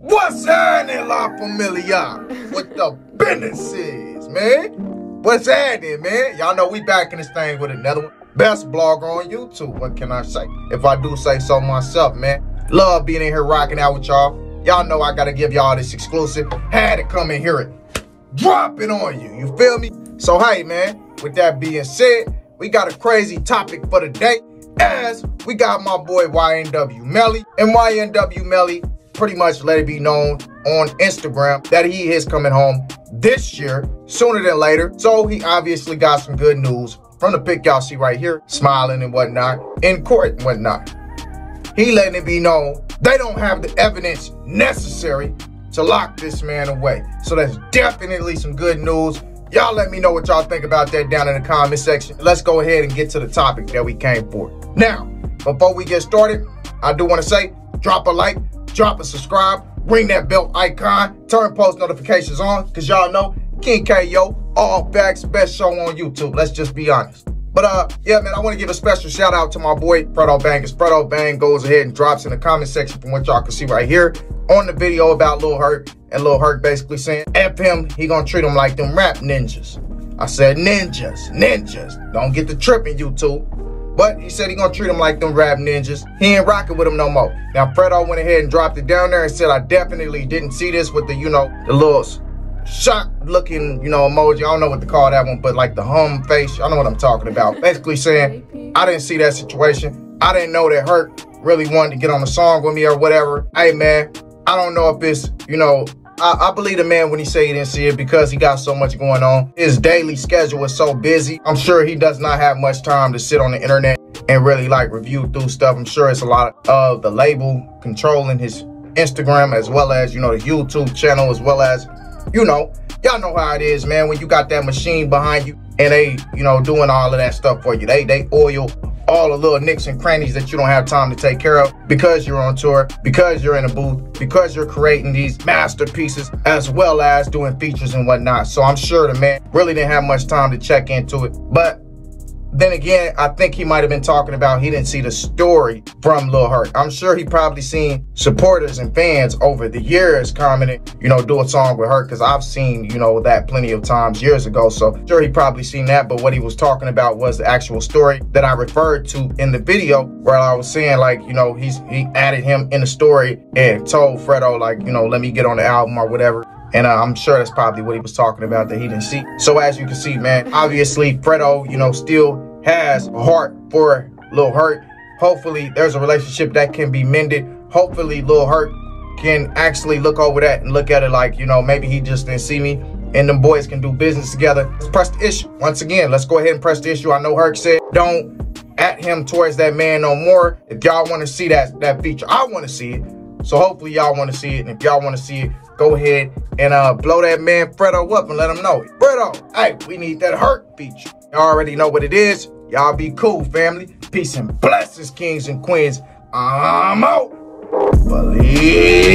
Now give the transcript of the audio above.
What's happening, La Familia? What the business is, man? What's happening, man? Y'all know we back in this thing with another one. Best blogger on YouTube, what can I say? If I do say so myself, man. Love being in here rocking out with y'all. Y'all know I gotta give y'all this exclusive. Had to come and hear it. Drop it on you, you feel me? So hey, man, with that being said, we got a crazy topic for the day as we got my boy YNW Melly. And YNW Melly pretty much let it be known on Instagram that he is coming home this year, sooner than later. So he obviously got some good news from the pic y'all see right here, smiling and whatnot, in court and whatnot. He letting it be known they don't have the evidence necessary to lock this man away. So that's definitely some good news. Y'all let me know what y'all think about that down in the comment section. Let's go ahead and get to the topic that we came for. Now, before we get started, I do want to say, drop a like, drop a subscribe, ring that bell icon, turn post notifications on, because y'all know King KO, all facts, best show on YouTube. Let's just be honest. But uh, yeah, man, I want to give a special shout out to my boy Fredo Bang. As Fredo Bang goes ahead and drops in the comment section from what y'all can see right here on the video about Lil Hurk And Lil Hurk basically saying, F him, he gonna treat him like them rap ninjas. I said ninjas, ninjas. Don't get the tripping, YouTube. But he said he gonna treat him like them rap ninjas. He ain't rocking with him no more. Now Fredo went ahead and dropped it down there and said I definitely didn't see this with the, you know, the little shock looking, you know, emoji. I don't know what to call that one, but like the hum face. I know what I'm talking about. Basically saying I didn't see that situation. I didn't know that Hurk really wanted to get on the song with me or whatever. Hey man, I don't know if it's, you know, I, I, believe the man when he say he didn't see it because he got so much going on. His daily schedule is so busy. I'm sure he does not have much time to sit on the internet and really like review through stuff. I'm sure it's a lot of the label controlling his Instagram as well as, you know, the YouTube channel as well as, you know, y'all know how it is, man. When you got that machine behind you and they, you know, doing all of that stuff for you. They they oil all the little nicks and crannies that you don't have time to take care of because you're on tour, because you're in a booth, because you're creating these masterpieces as well as doing features and whatnot. So I'm sure the man really didn't have much time to check into it. But then again, I think he might have been talking about he didn't see the story from Lil Hurk. I'm sure he probably seen supporters and fans over the years commenting, you know, do a song with Hurk because I've seen, you know, that plenty of times years ago. So sure he probably seen that, but what he was talking about was the actual story that I referred to in the video where I was saying like, you know, he's he added him in the story and told Fredo like, you know, let me get on the album or whatever. And uh, I'm sure that's probably what he was talking about that he didn't see. So as you can see, man, obviously Fredo, you know, still has a heart for Lil Hurk. Hopefully there's a relationship that can be mended. Hopefully Lil Hurk can actually look over that and look at it like, you know, maybe he just didn't see me and them boys can do business together. Let's press the issue. Once again, let's go ahead and press the issue. I know Hurk said don't at him towards that man no more. If y'all want to see that, that feature, I want to see it. So hopefully y'all want to see it. And if y'all want to see it, go ahead and uh, blow that man Fredo up and let him know. Fredo, hey, we need that Hurk feature. Y'all already know what it is. Y'all be cool, family. Peace and blessings, kings and queens. I'm out. Believe.